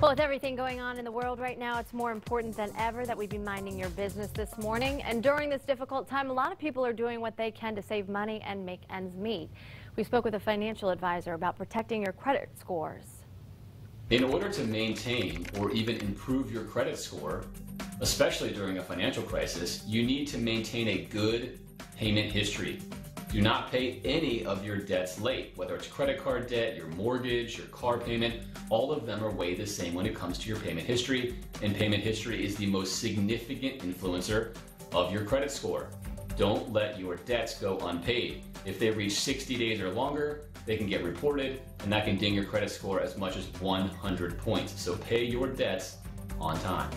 Well, with everything going on in the world right now, it's more important than ever that we be minding your business this morning. And during this difficult time, a lot of people are doing what they can to save money and make ends meet. We spoke with a financial advisor about protecting your credit scores. In order to maintain or even improve your credit score, especially during a financial crisis, you need to maintain a good payment history. Do not pay any of your debts late, whether it's credit card debt, your mortgage, your car payment, all of them are weighed the same when it comes to your payment history, and payment history is the most significant influencer of your credit score. Don't let your debts go unpaid. If they reach 60 days or longer, they can get reported, and that can ding your credit score as much as 100 points. So pay your debts on time.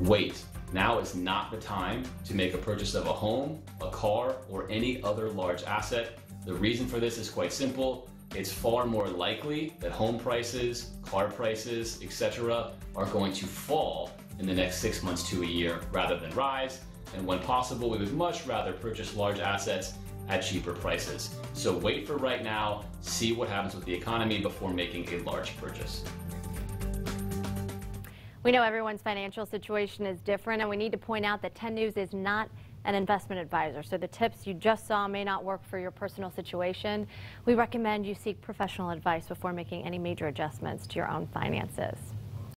Wait now is not the time to make a purchase of a home, a car, or any other large asset. The reason for this is quite simple. It's far more likely that home prices, car prices, etc. are going to fall in the next six months to a year rather than rise. And when possible, we would much rather purchase large assets at cheaper prices. So wait for right now, see what happens with the economy before making a large purchase. We know everyone's financial situation is different, and we need to point out that 10 News is not an investment advisor, so the tips you just saw may not work for your personal situation. We recommend you seek professional advice before making any major adjustments to your own finances.